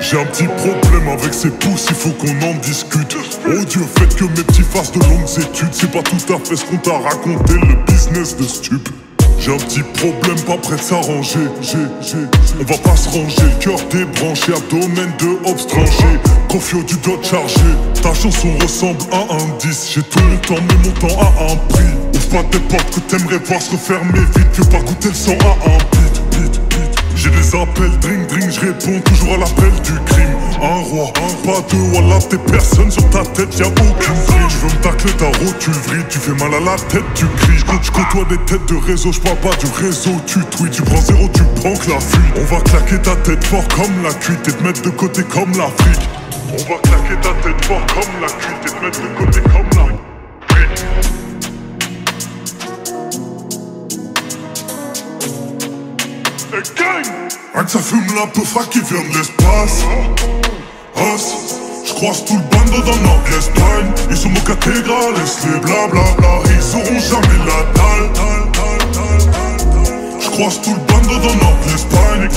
J'ai un petit problème avec ces pouces, il faut qu'on en discute. Oh Dieu, fait que mes petits fassent de longues études, c'est pas tout à fait ce qu'on t'a raconté, le business de stup. J'ai un petit problème, pas prêt de s'arranger. On va pas se ranger, cœur débranché, abdomen de obs tranché. Confio du dot chargé, ta chanson ressemble à un 10. J'ai tout le temps, mais mon temps à un prix. Ouvre pas des portes que t'aimerais voir se refermer vite, fais pas goûter le sang à un beat, beat. J'ai des appels, drink, drink, je réponds toujours à l'appel du crime. Un roi, pas deux, voilà, t'es personne sur ta tête, y'a aucune grille. Je veux me tacler ta rotulerie, tu fais mal à la tête, tu cries. Je côtoie des têtes de réseau, je pas du réseau, tu tweets, tu prends zéro, tu prends que la fuite. On va claquer ta tête fort comme la cuite et te mettre de côté comme l'Afrique. On va claquer ta tête fort comme la cuite et te mettre de côté comme la fuite. Un que ça fume la peufra qui vient de l'espace. Os Je croise tout le bando dans nord l'Espagne Ils sont mon cathédrale, les blablabla. Ils auront jamais la dalle. Je croise tout le bando dans nord l'Espagne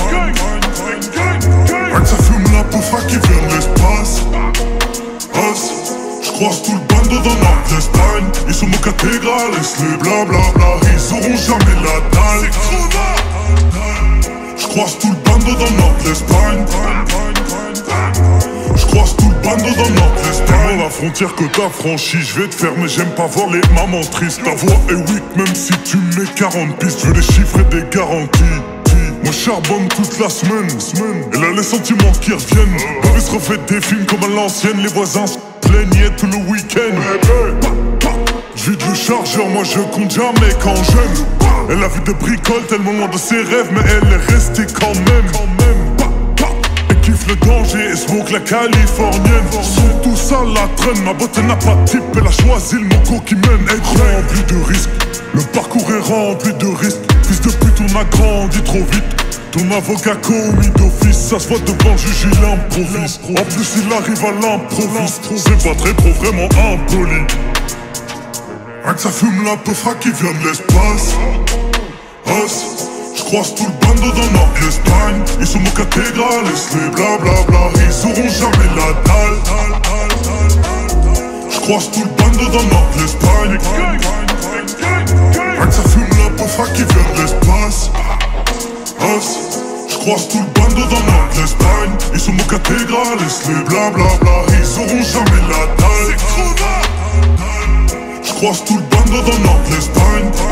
Un que ça fume la peufra qui vient de l'espace. Os je croise tout le bando dans nord l'Espagne Ils sont mon cathédrale, les blablabla. Ils auront jamais la dalle je croise tout le bando dans nord l'Espagne Je croise tout le bando dans nord l'Espagne la frontière que t'as franchie Je vais te faire mais j'aime pas voir les mamans tristes. Ta voix est weak même si tu mets 40 pistes Je veux des chiffres et des garanties. Moi charbonne toute la semaine. Elle a les sentiments qui reviennent. On se refait des films comme à l'ancienne Les voisins se plaignaient tout le week-end Vide le chargeur, moi je compte jamais quand j'aime. Elle a vu des bricoles tellement loin de ses rêves Mais elle est restée quand même. Elle kiffe le danger et smoke la californienne. Sous tout ça la traîne, ma beauté n'a pas de type. Elle a choisi le moco qui mène. Être rempli de risques, le parcours est rempli de risques. Fils de pute on a grandi trop vite. Ton avocat commis d'office, ça se voit devant juge, il improvise. En plus il arrive à l'improviste. C'est pas très pro, vraiment impoli Un que ça fume la peufra qui vient de l'espace. Os Je croise tout le bando dans nord Ils sont mon cathédrale, les blablabla. Ils auront jamais la dalle. Je croise tout le bando dans nord l'Espagne Un que ça fume la peufra qui vient de l'espace. Os je croise tout le bando dans nord l'Espagne Ils sont mon cathédrale, les blablabla. Ils auront jamais la dalle croise tout le bando dans l'Espagne